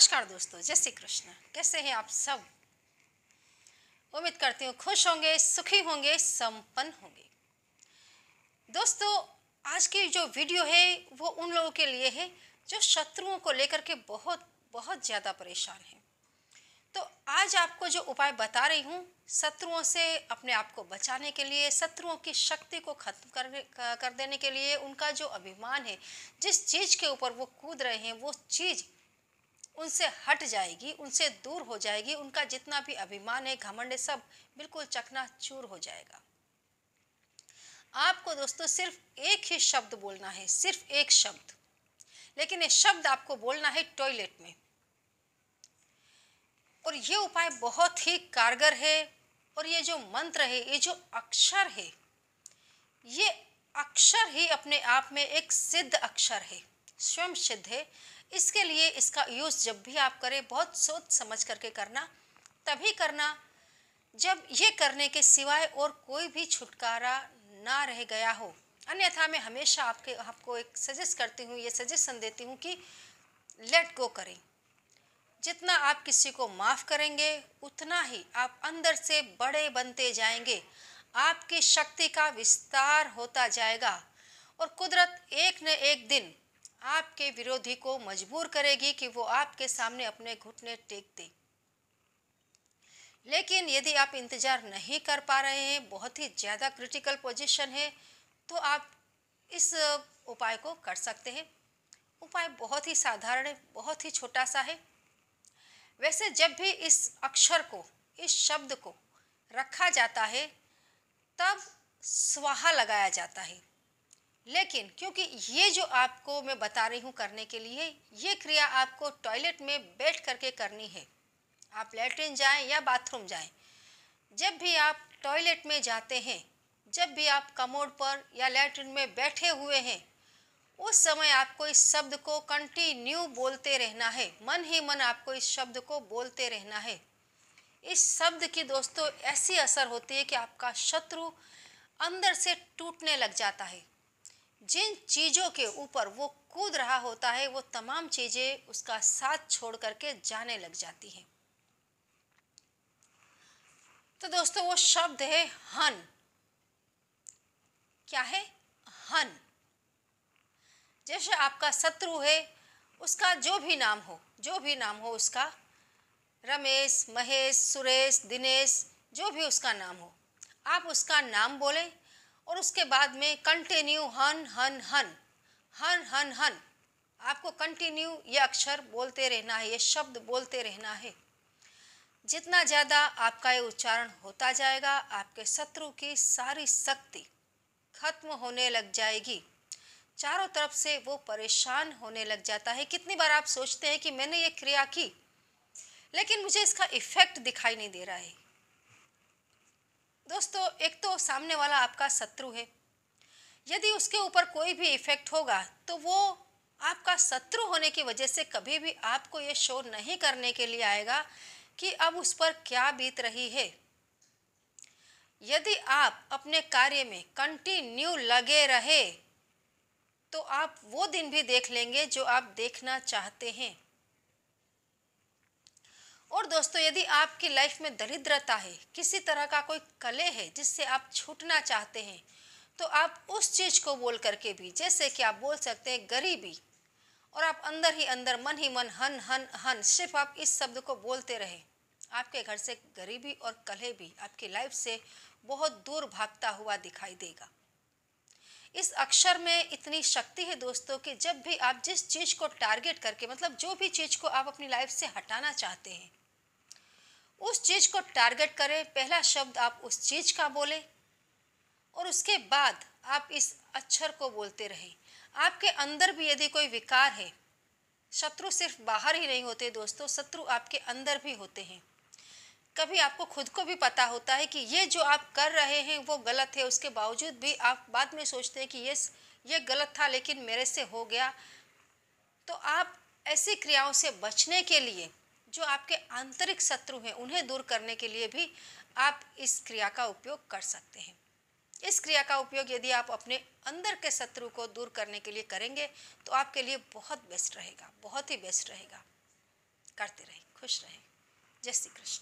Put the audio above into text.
दोस्तों, जय श्री कृष्ण। कैसे हैं आप सब? उम्मीद करती हूँ खुश होंगे, सुखी होंगे, संपन्न होंगे। दोस्तों, आज की जो वीडियो है, वो उन लोगों के लिए है, जो शत्रुओं को लेकर के बहुत बहुत ज़्यादा परेशान हैं। तो आज आपको जो उपाय बता रही हूँ, शत्रुओं से अपने आप को बचाने के लिए, शत्रुओं की शक्ति को खत्म कर कर देने के लिए उनका जो अभिमान है, जिस चीज़ के ऊपर वो कूद रहे हैं, वो चीज़ उनसे हट जाएगी, उनसे दूर हो जाएगी, उनका जितना भी अभिमान है, घमंड है, सब बिल्कुल चकना चूर हो जाएगा। आपको दोस्तों सिर्फ़ एक ही शब्द बोलना है, सिर्फ़ एक शब्द। लेकिन ये शब्द आपको बोलना है टॉयलेट में। और ये उपाय बहुत ही कारगर है, और ये जो मंत्र है, ये जो अक्षर है, ये अक्षर ही अपने आप में एक सिद्ध अक्षर है। स्वयं सिद्ध है। इसके लिए इसका यूज़ जब भी आप करें, बहुत सोच समझ करके करना, तभी करना। जब ये करने के सिवाय और कोई भी छुटकारा ना रह गया हो, अन्यथा मैं हमेशा आपके, आपको एक सजेस्ट करती हूँ, ये सजेशन देती हूँ कि लेट गो करें। जितना आप किसी को माफ़ करेंगे, उतना ही आप अंदर से बड़े बनते जाएँगे। आपकी शक्ति का विस्तार होता जाएगा और कुदरत एक न एक दिन आपके विरोधी को मजबूर करेगी कि वो आपके सामने अपने घुटने टेक दे। लेकिन यदि आप इंतज़ार नहीं कर पा रहे हैं, बहुत ही ज़्यादा क्रिटिकल पोजीशन है तो आप इस उपाय को कर सकते हैं। उपाय बहुत ही साधारण है, बहुत ही छोटा सा है। वैसे जब भी इस अक्षर को, इस शब्द को रखा जाता है, तब स्वाहा लगाया जाता है। लेकिन क्योंकि ये जो आपको मैं बता रही हूँ करने के लिए, ये क्रिया आपको टॉयलेट में बैठ करके करनी है। आप लेटरिन जाएँ या बाथरूम जाएँ। जब भी आप टॉयलेट में जाते हैं, जब भी आप कमोड पर या लेटरिन में बैठे हुए हैं, उस समय आपको इस शब्द को कंटिन्यू बोलते रहना है। मन ही मन आपको इस शब्द को बोलते रहना है। इस शब्द की दोस्तों, ऐसी असर होती है कि आपका शत्रु अंदर से टूटने लग जाता है। जिन चीज़ों के ऊपर वो कूद रहा होता है, वो तमाम चीज़ें उसका साथ छोड़ करके जाने लग जाती हैं। तो दोस्तों, वो शब्द है हन। क्या है? हन। जैसे आपका शत्रु है, उसका जो भी नाम हो, जो भी नाम हो उसका, रमेश, महेश, सुरेश, दिनेश, जो भी उसका नाम हो, आप उसका नाम बोलें और उसके बाद में कंटिन्यू हन हन हन। हन हन हन। आपको कंटिन्यू ये अक्षर बोलते रहना है, ये शब्द बोलते रहना है। जितना ज़्यादा आपका ये उच्चारण होता जाएगा, आपके शत्रु की सारी शक्ति खत्म होने लग जाएगी। चारों तरफ़ से वो परेशान होने लग जाता है। कितनी बार आप सोचते हैं कि मैंने ये क्रिया की, लेकिन मुझे इसका इफ़ेक्ट दिखाई नहीं दे रहा है। दोस्तों, एक तो सामने वाला आपका शत्रु है। यदि उसके ऊपर कोई भी इफ़ेक्ट होगा तो वो आपका शत्रु होने की वजह से कभी भी आपको ये शो नहीं करने के लिए आएगा कि अब उस पर क्या बीत रही है। यदि आप अपने कार्य में कंटिन्यू लगे रहे तो आप वो दिन भी देख लेंगे जो आप देखना चाहते हैं। और दोस्तों, यदि आपकी लाइफ में दरिद्रता है, किसी तरह का कोई कले है जिससे आप छूटना चाहते हैं तो आप उस चीज़ को बोल करके भी, जैसे कि आप बोल सकते हैं गरीबी, और आप अंदर ही अंदर, मन ही मन, हन हन हन, सिर्फ़ आप इस शब्द को बोलते रहे। आपके घर से गरीबी और कले भी आपकी लाइफ से बहुत दूर भागता हुआ दिखाई देगा। इस अक्षर में इतनी शक्ति है दोस्तों कि जब भी आप जिस चीज़ को टारगेट करके मतलब जो भी चीज़ को आप अपनी लाइफ से हटाना चाहते हैं उस चीज़ को टारगेट करें। पहला शब्द आप उस चीज़ का बोले और उसके बाद आप इस अक्षर को बोलते रहें। आपके अंदर भी यदि कोई विकार है, शत्रु सिर्फ़ बाहर ही नहीं होते दोस्तों, शत्रु आपके अंदर भी होते हैं। कभी आपको खुद को भी पता होता है कि ये जो आप कर रहे हैं वो गलत है, उसके बावजूद भी आप बाद में सोचते हैं कि ये ये गलत था लेकिन मेरे से हो गया। तो आप ऐसी क्रियाओं से बचने के लिए जो आपके आंतरिक शत्रु हैं, उन्हें दूर करने के लिए भी आप इस क्रिया का उपयोग कर सकते हैं। इस क्रिया का उपयोग यदि आप अपने अंदर के शत्रु को दूर करने के लिए करेंगे तो आपके लिए बहुत बेस्ट रहेगा, बहुत ही बेस्ट रहेगा। करते रहें खुश रहें जय श्री कृष्ण।